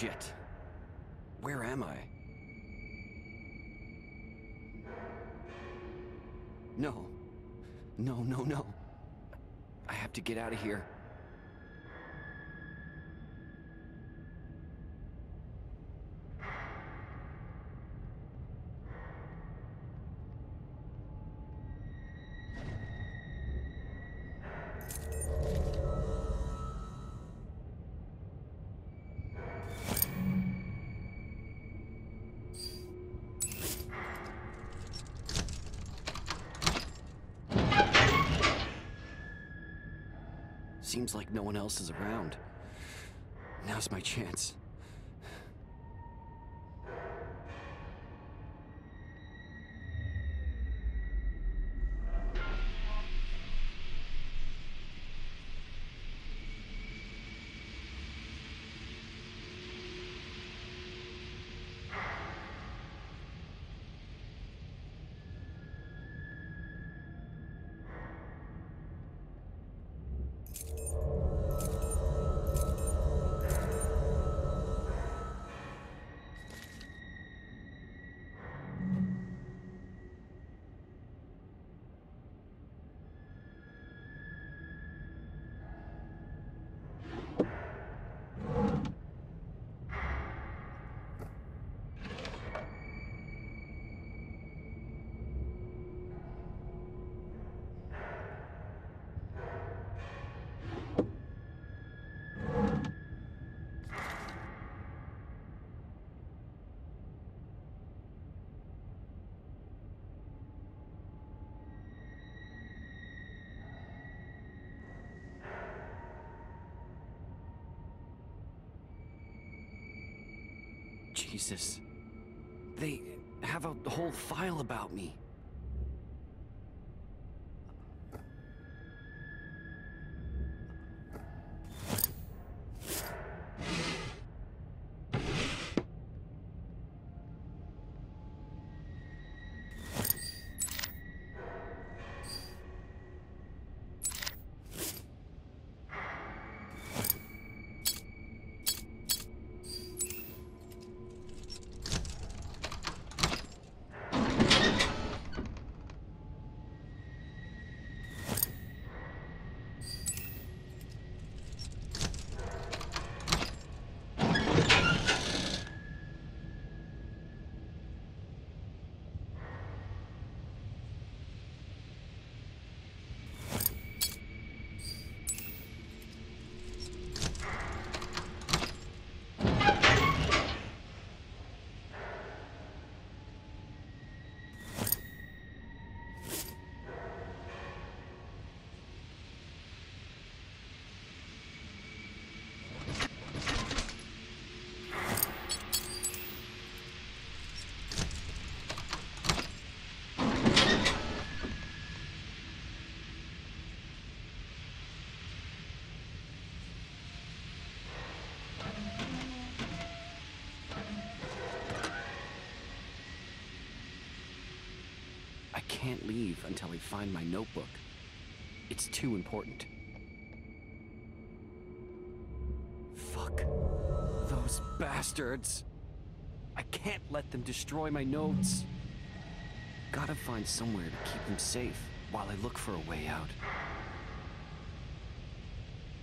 Shit. Where am I? No. No, no, no. I have to get out of here. Seems like no one else is around. Now's my chance. Jesus. They have a whole file about me. Can't leave until I find my notebook. It's too important. Fuck. Those bastards. I can't let them destroy my notes. Gotta find somewhere to keep them safe while I look for a way out.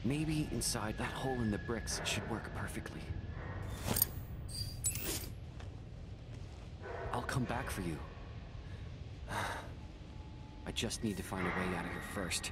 Maybe inside that hole in the bricks should work perfectly. I'll come back for you. I just need to find a way out of here first.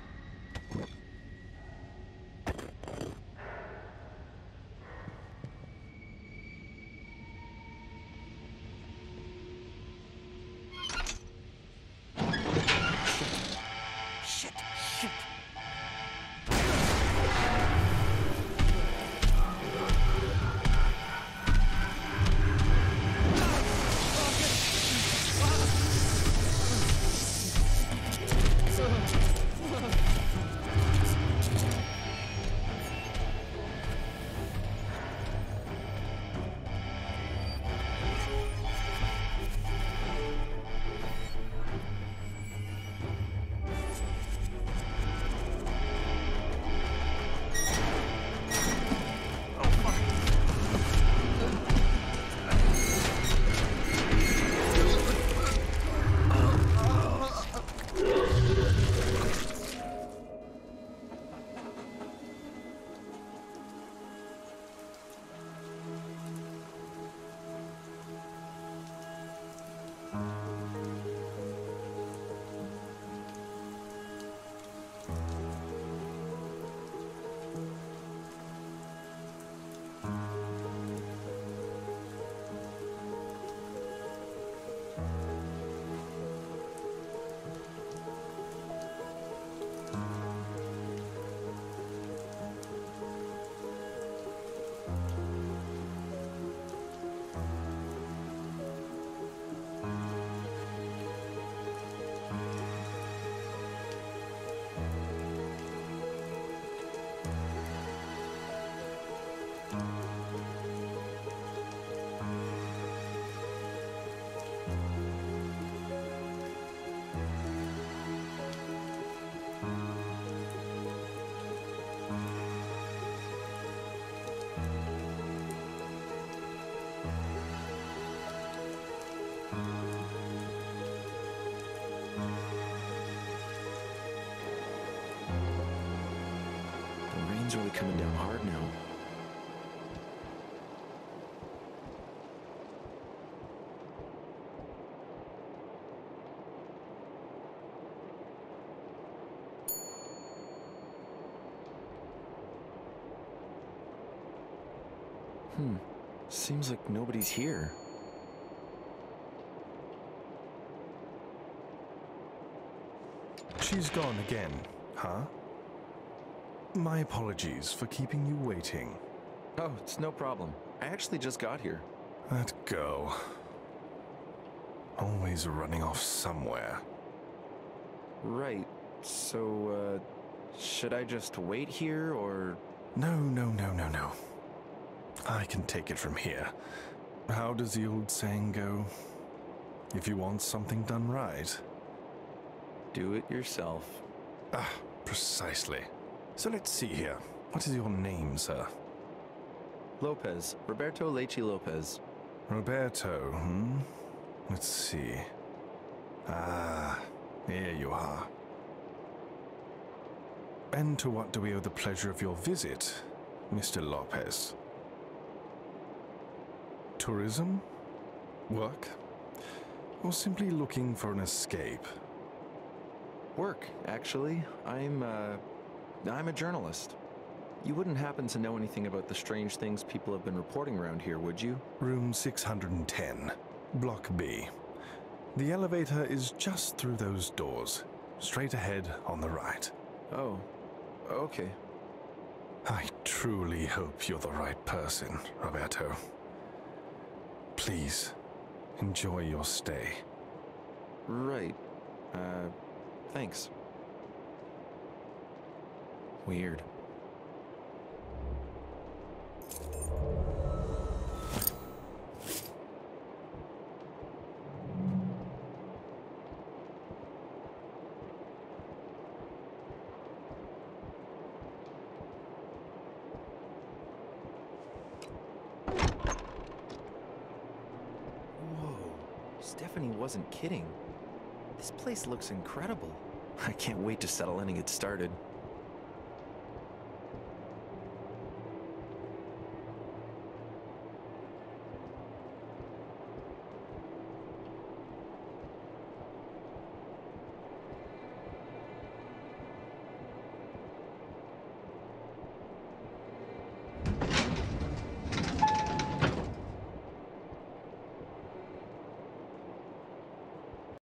Really coming down hard now. Hmm. Seems like nobody's here. She's gone again, huh? My apologies for keeping you waiting. Oh, it's no problem. I actually just got here. That girl. Always running off somewhere. Right. So, uh, should I just wait here or. No, no, no, no, no. I can take it from here. How does the old saying go? If you want something done right. Do it yourself. Ah, precisely. So let's see here. What is your name, sir? Lopes. Roberto Leite Lopes. Roberto, hmm? Let's see. Ah, here you are. And to what do we owe the pleasure of your visit, Mr. Lopes? Tourism? Work? Or simply looking for an escape? Work, actually. I'm, uh. I'm a journalist. You wouldn't happen to know anything about the strange things people have been reporting around here, would you? Room 610, Block B. The elevator is just through those doors, straight ahead on the right. Oh, okay. I truly hope you're the right person, Roberto. Please, enjoy your stay. Right. Uh, thanks. Weird. Stephanie wasn't kidding. This place looks incredible. I can't wait to settle in and get started.